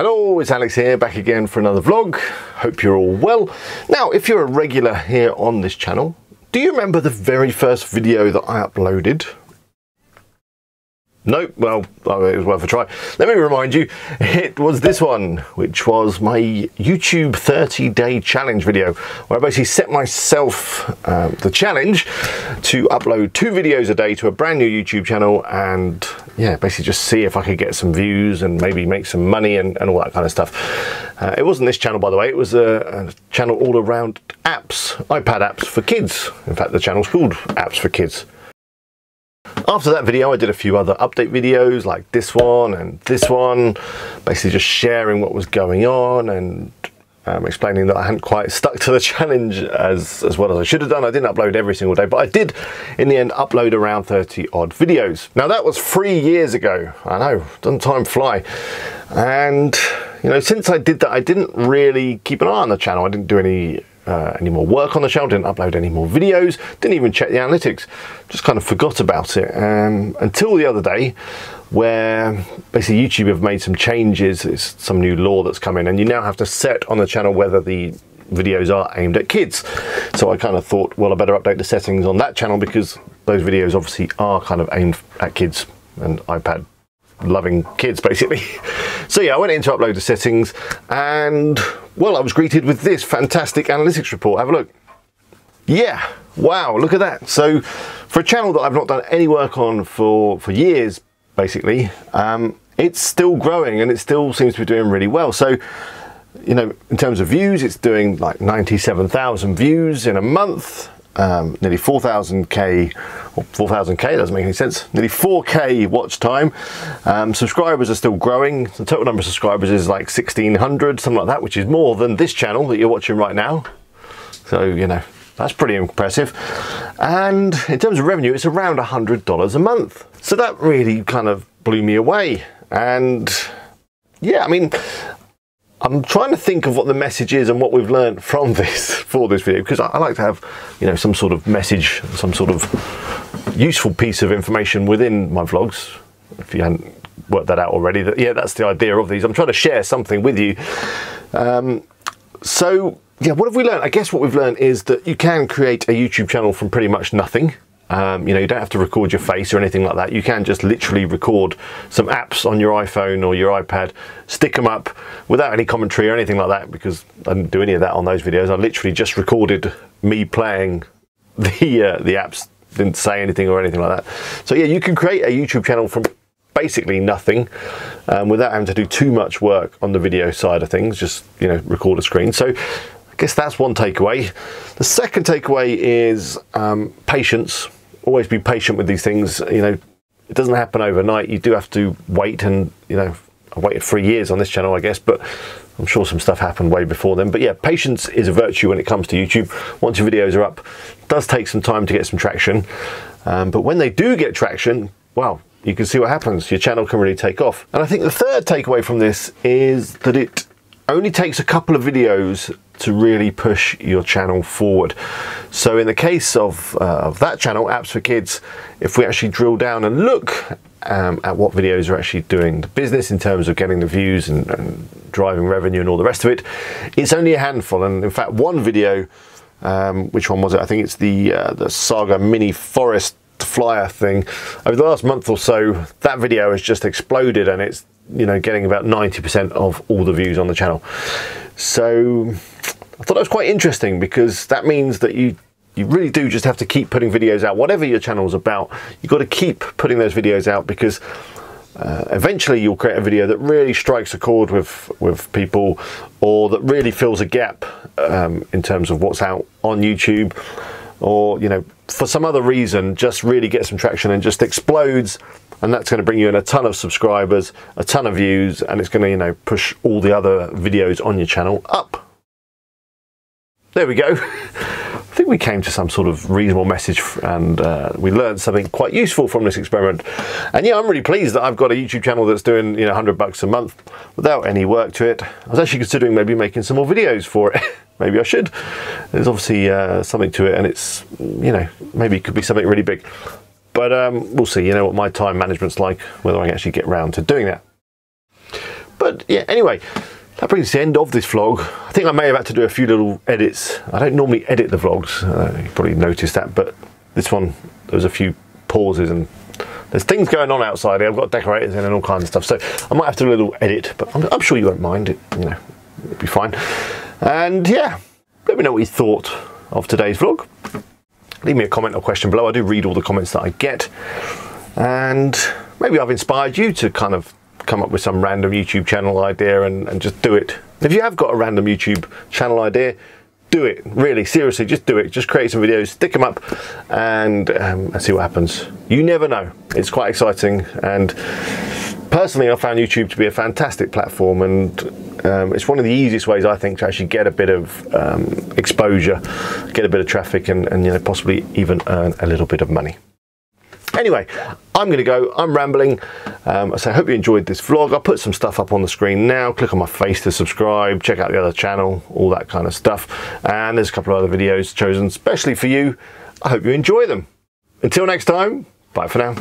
Hello, it's Alex here, back again for another vlog. Hope you're all well. Now, if you're a regular here on this channel, do you remember the very first video that I uploaded? Nope, well, oh, it was worth a try. Let me remind you, it was this one, which was my YouTube 30 day challenge video, where I basically set myself um, the challenge to upload two videos a day to a brand new YouTube channel and yeah, basically just see if I could get some views and maybe make some money and, and all that kind of stuff. Uh, it wasn't this channel, by the way, it was a, a channel all around apps, iPad apps for kids. In fact, the channel's called Apps for Kids. After that video, I did a few other update videos like this one and this one, basically just sharing what was going on and um, explaining that I hadn't quite stuck to the challenge as, as well as I should have done. I didn't upload every single day, but I did in the end upload around 30 odd videos. Now that was three years ago. I know, doesn't time fly? And you know, since I did that, I didn't really keep an eye on the channel. I didn't do any uh, any more work on the channel, didn't upload any more videos, didn't even check the analytics, just kind of forgot about it um, until the other day where basically YouTube have made some changes, it's some new law that's come in and you now have to set on the channel whether the videos are aimed at kids. So I kind of thought, well, I better update the settings on that channel because those videos obviously are kind of aimed at kids and iPad loving kids basically. So yeah, I went in to upload the settings and well, I was greeted with this fantastic analytics report. Have a look. Yeah, wow, look at that. So for a channel that I've not done any work on for, for years, basically, um, it's still growing and it still seems to be doing really well. So, you know, in terms of views, it's doing like 97,000 views in a month um, nearly 4,000k, or 4,000k doesn't make any sense, nearly 4k watch time. Um, subscribers are still growing. The total number of subscribers is like 1,600, something like that, which is more than this channel that you're watching right now. So, you know, that's pretty impressive. And in terms of revenue, it's around $100 a month. So that really kind of blew me away. And yeah, I mean, I'm trying to think of what the message is and what we've learned from this for this video because I like to have you know some sort of message some sort of useful piece of information within my vlogs. If you hadn't worked that out already that yeah that's the idea of these. I'm trying to share something with you. Um, so yeah what have we learned? I guess what we've learned is that you can create a YouTube channel from pretty much nothing um, you know, you don't have to record your face or anything like that. You can just literally record some apps on your iPhone or your iPad, stick them up without any commentary or anything like that because I didn't do any of that on those videos. I literally just recorded me playing the uh, the apps, didn't say anything or anything like that. So yeah, you can create a YouTube channel from basically nothing um, without having to do too much work on the video side of things. Just you know, record a screen. So I guess that's one takeaway. The second takeaway is um, patience always be patient with these things. You know, it doesn't happen overnight. You do have to wait, and you know, I waited three years on this channel, I guess, but I'm sure some stuff happened way before then. But yeah, patience is a virtue when it comes to YouTube. Once your videos are up, does take some time to get some traction. Um, but when they do get traction, well, you can see what happens. Your channel can really take off. And I think the third takeaway from this is that it only takes a couple of videos to really push your channel forward. So in the case of, uh, of that channel, Apps for Kids, if we actually drill down and look um, at what videos are actually doing the business in terms of getting the views and, and, driving revenue and all the rest of it, it's only a handful. And in fact, one video, um, which one was it? I think it's the uh, the Sago Mini Forest Flyer thing. Over the last month or so, that video has just exploded and it's you know getting about 90% of all the views on the channel. So I thought that was quite interesting because that means that you you really do just have to keep putting videos out whatever your channel's about you've got to keep putting those videos out because uh, eventually you'll create a video that really strikes a chord with with people or that really fills a gap um, in terms of what's out on YouTube or you know for some other reason just really gets some traction and just explodes and that's going to bring you in a ton of subscribers a ton of views and it's going to you know push all the other videos on your channel up there we go. I think we came to some sort of reasonable message and uh, we learned something quite useful from this experiment. And yeah, I'm really pleased that I've got a YouTube channel that's doing, you know, 100 bucks a month without any work to it. I was actually considering maybe making some more videos for it. maybe I should. There's obviously uh, something to it and it's, you know, maybe it could be something really big. But um, we'll see, you know what my time management's like, whether I can actually get round to doing that. But yeah, anyway, that brings the end of this vlog. I think I may have had to do a few little edits. I don't normally edit the vlogs, uh, you probably noticed that, but this one, there was a few pauses and there's things going on outside. I've got decorators in and all kinds of stuff, so I might have to do a little edit, but I'm, I'm sure you won't mind it, you know, it'll be fine. And yeah, let me know what you thought of today's vlog. Leave me a comment or question below. I do read all the comments that I get. And maybe I've inspired you to kind of come up with some random YouTube channel idea and, and just do it. If you have got a random YouTube channel idea, do it. Really, seriously, just do it. Just create some videos, stick them up, and, um, and see what happens. You never know. It's quite exciting. And personally, I found YouTube to be a fantastic platform, and um, it's one of the easiest ways I think to actually get a bit of um, exposure, get a bit of traffic, and, and you know possibly even earn a little bit of money. Anyway, I'm going to go. I'm rambling. Um, so I hope you enjoyed this vlog. I'll put some stuff up on the screen now. Click on my face to subscribe. Check out the other channel, all that kind of stuff. And there's a couple of other videos chosen especially for you. I hope you enjoy them. Until next time, bye for now.